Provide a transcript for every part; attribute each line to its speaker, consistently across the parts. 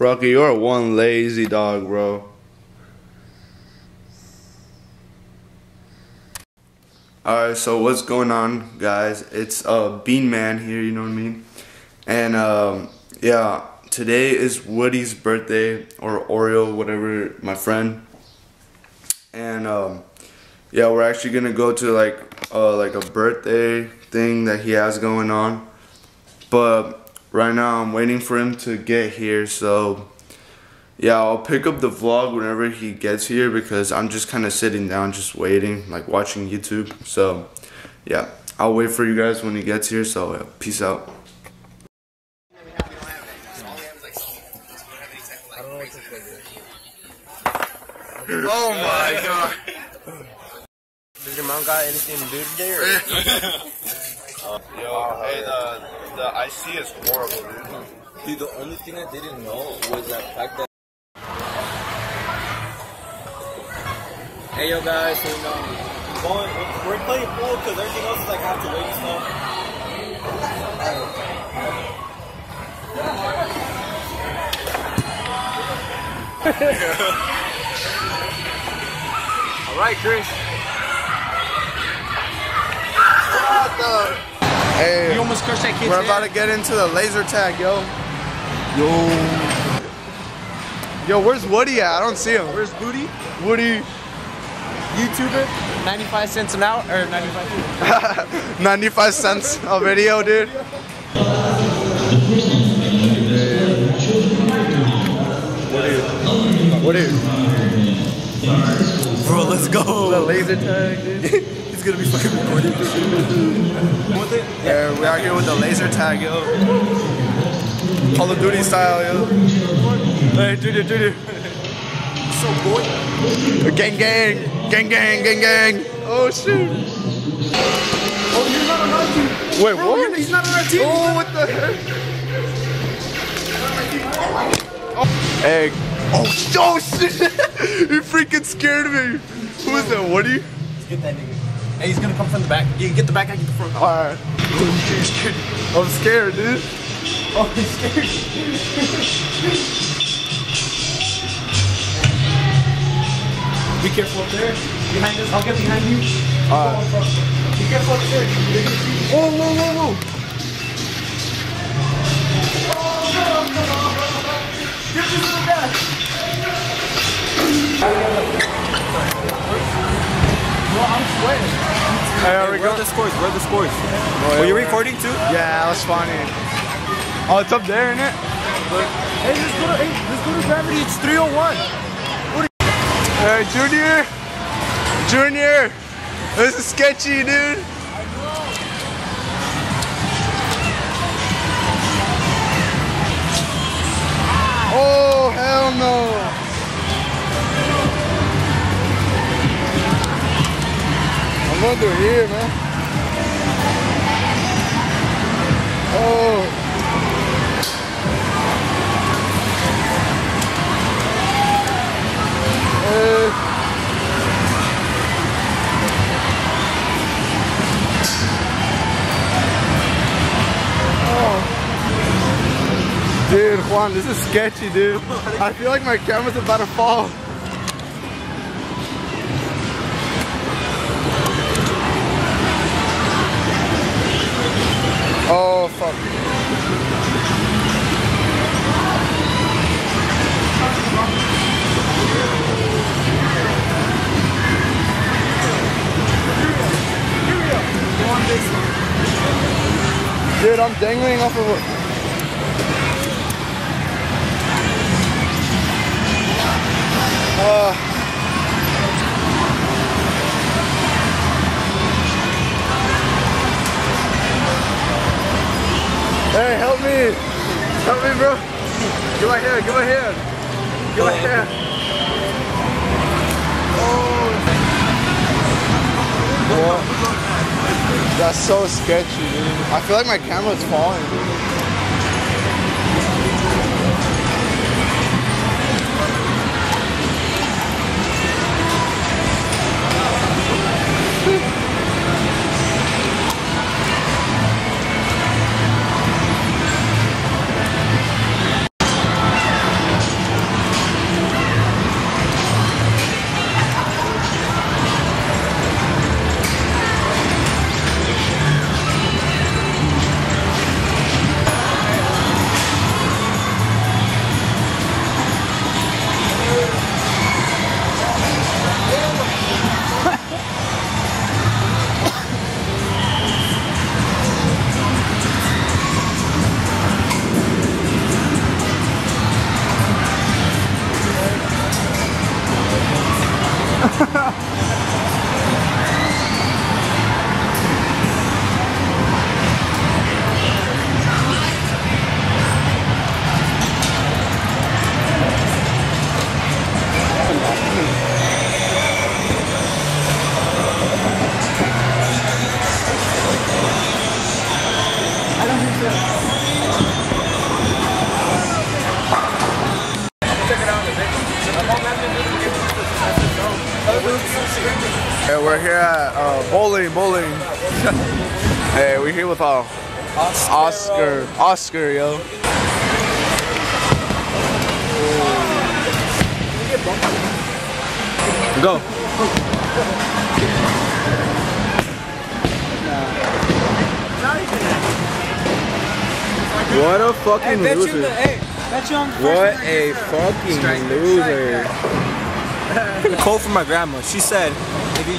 Speaker 1: Rocky, you're one lazy dog, bro. Alright, so what's going on, guys? It's uh, Bean Man here, you know what I mean? And um, yeah, today is Woody's birthday, or Oreo, whatever, my friend. And um, yeah, we're actually gonna go to like uh, like a birthday thing that he has going on. But right now I'm waiting for him to get here, so yeah, I'll pick up the vlog whenever he gets here because I'm just kind of sitting down, just waiting, like watching YouTube. So, yeah, I'll wait for you guys when he gets here. So, yeah, peace out.
Speaker 2: Oh my god.
Speaker 3: Did your mom got anything to do today? Or?
Speaker 2: Yo, hey, the, the IC is horrible, dude.
Speaker 3: Dude, the only thing I didn't know was that fact that. Hey, yo, guys, so, you know, going, we're playing pool because everything else is like have to wait and stuff. All right, Chris.
Speaker 1: Hey,
Speaker 3: You almost crushed that kid's
Speaker 1: we're
Speaker 3: head.
Speaker 1: about to get into the laser tag, yo. Yo. Yo, where's Woody at? I don't see him.
Speaker 3: Where's Booty?
Speaker 1: Woody.
Speaker 3: YouTuber, 95 cents an hour, or 95
Speaker 1: 95 cents a video, dude. What is?
Speaker 3: Bro, let's go.
Speaker 1: The laser tag, dude.
Speaker 3: He's gonna be fucking recording this shit. With it?
Speaker 1: Yeah, we out here with the laser tag, yo. Call of Duty style, yo. Hey, dude, dude.
Speaker 3: So, boy.
Speaker 1: Gang, gang, gang, gang, gang, gang. Oh shoot.
Speaker 3: Oh, he's not on our team.
Speaker 1: Wait,
Speaker 3: Bro,
Speaker 1: what?
Speaker 3: He's not on our team.
Speaker 1: Oh, what the heck? Oh. Hey. Oh, oh shit! you freaking scared me. Who is that? Woody?
Speaker 3: Let's get that nigga. Hey, he's gonna come from the back. You can get the back, I get the front.
Speaker 1: Alright. I'm scared, dude.
Speaker 3: Oh, he's scared. Be careful up there. Behind us. I'll get behind you.
Speaker 1: Alright.
Speaker 3: Be careful up there. You're gonna see.
Speaker 1: Whoa, whoa, whoa, whoa.
Speaker 3: Get this little guy. Bro, I'm sweating.
Speaker 1: Hey, are we
Speaker 3: Where are the scores? Where are the scores?
Speaker 1: yeah,
Speaker 3: Were you recording too?
Speaker 1: Yeah, that was funny. Oh, it's up there, isn't it?
Speaker 3: Hey, let's go to, hey, let's go to Gravity. It's 301.
Speaker 1: Hey, Junior! Junior! This is sketchy, dude. Oh, hell no. I'm here, man. Oh. Uh, Dude, Juan, this is sketchy, dude. I feel like my camera's about to fall. Oh, fuck. Dude, I'm dangling off of a... Uh, hey, help me! Help me, bro! Give my hand, give my hand! Give my hand! Oh! That's so sketchy, dude. I feel like my camera's falling, dude. We're here at uh, bowling, bowling. hey, we're here with uh, Oscar, Oscar, yo.
Speaker 3: Go.
Speaker 4: What a fucking
Speaker 3: Bet you,
Speaker 4: loser.
Speaker 3: hey, bet you I'm
Speaker 4: What a fucking loser.
Speaker 3: A quote from my grandma. She said, if you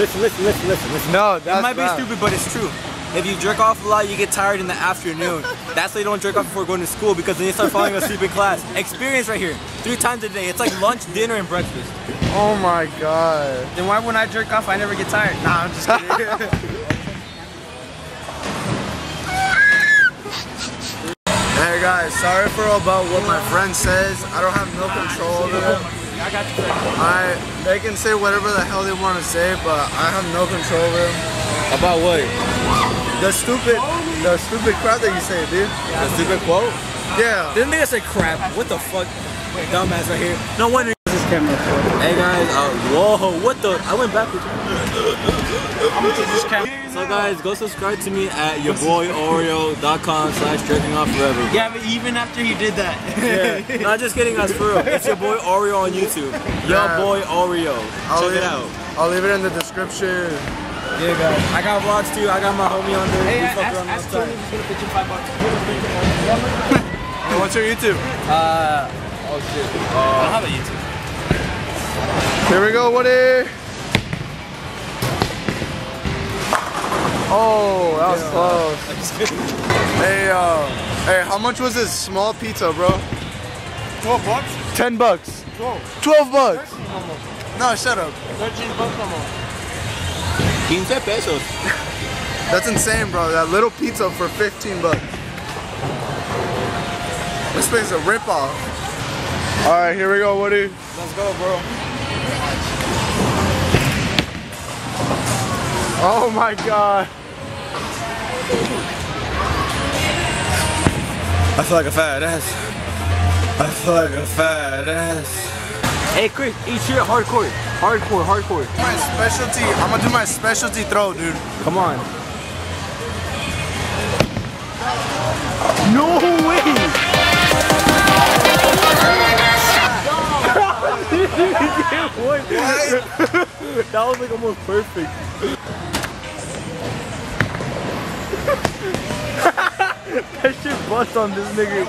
Speaker 3: listen, listen, listen, listen, listen.
Speaker 1: No,
Speaker 3: It
Speaker 1: that's
Speaker 3: might be
Speaker 1: bad.
Speaker 3: stupid, but it's true. If you jerk off a lot, you get tired in the afternoon. That's why you don't jerk off before going to school because then you start falling asleep in class. Experience right here. Three times a day. It's like lunch, dinner, and breakfast.
Speaker 1: Oh my god.
Speaker 3: Then why when I jerk off, I never get tired? Nah, I'm just kidding.
Speaker 1: Hey guys, sorry for about what my friend says. I don't have no control over them.
Speaker 3: I got you.
Speaker 1: I they can say whatever the hell they want to say, but I have no control over them.
Speaker 3: About what?
Speaker 1: The stupid, the stupid crap that you say, dude.
Speaker 3: The stupid quote?
Speaker 1: Yeah.
Speaker 3: Didn't they say crap? What the fuck? Dumbass right here. No wonder this camera. Hey guys, uh, whoa, what the? I went backwards. So guys, go subscribe to me at yourboyoreo.com slash jerking off forever.
Speaker 5: Yeah, but even after he did that.
Speaker 3: Yeah, not just kidding guys, for real. It's your boy Oreo on YouTube. Your
Speaker 1: Yeah.
Speaker 3: boy Oreo.
Speaker 1: I'll
Speaker 3: Check
Speaker 1: leave,
Speaker 3: it out.
Speaker 1: I'll leave it in the description.
Speaker 3: Yeah guys, I got vlogs too. I got my homie on there.
Speaker 5: Hey,
Speaker 3: We fuck
Speaker 5: ask,
Speaker 3: around
Speaker 5: ask Tony if he's gonna pitch you five bucks.
Speaker 1: Hey, what's your YouTube?
Speaker 5: Uh, oh shit. I don't have a YouTube.
Speaker 1: Here we go, Woody. Oh, that was close. Hey, uh, hey, how much was this small pizza, bro?
Speaker 5: 12 bucks?
Speaker 1: 10 bucks.
Speaker 5: 12.
Speaker 1: 12 bucks. No, shut up.
Speaker 5: 13 bucks no more.
Speaker 3: 15 pesos.
Speaker 1: That's insane, bro. That little pizza for 15 bucks. This place is a ripoff. All right, here we go, Woody.
Speaker 3: Let's go, bro.
Speaker 1: Oh my God.
Speaker 3: I feel like a fat ass. I feel like a fat ass. Hey Chris, eat shit hardcore. Hardcore, hardcore.
Speaker 1: My specialty. I'm gonna do my specialty throw, dude.
Speaker 3: Come on. No way! that was like almost perfect. That shit bust on this nigga.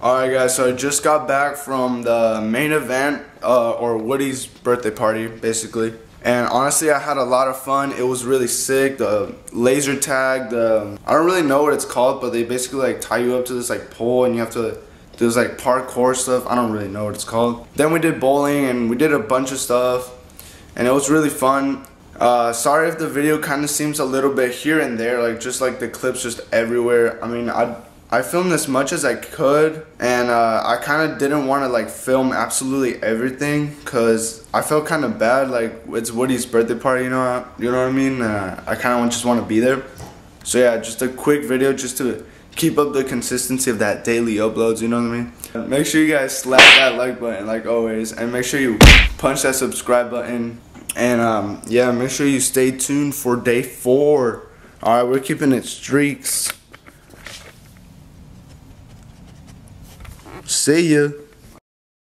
Speaker 1: Alright guys, so I just got back from the main event, uh, or Woody's birthday party, basically. And honestly, I had a lot of fun. It was really sick. The laser tag, the I don't really know what it's called, but they basically like tie you up to this like pole and you have to this like parkour stuff. I don't really know what it's called. Then we did bowling and we did a bunch of stuff, and it was really fun. Uh, sorry if the video kind of seems a little bit here and there, like just like the clips just everywhere. I mean, I I filmed as much as I could, and uh, I kind of didn't want to like film absolutely everything because I felt kind of bad. Like it's Woody's birthday party, you know, you know what I mean. Uh, I kind of just want to be there. So yeah, just a quick video just to keep up the consistency of that daily uploads. You know what I mean? Make sure you guys slap that like button like always, and make sure you punch that subscribe button. And um, yeah, make sure you stay tuned for day four. All right, we're keeping it streaks. See ya.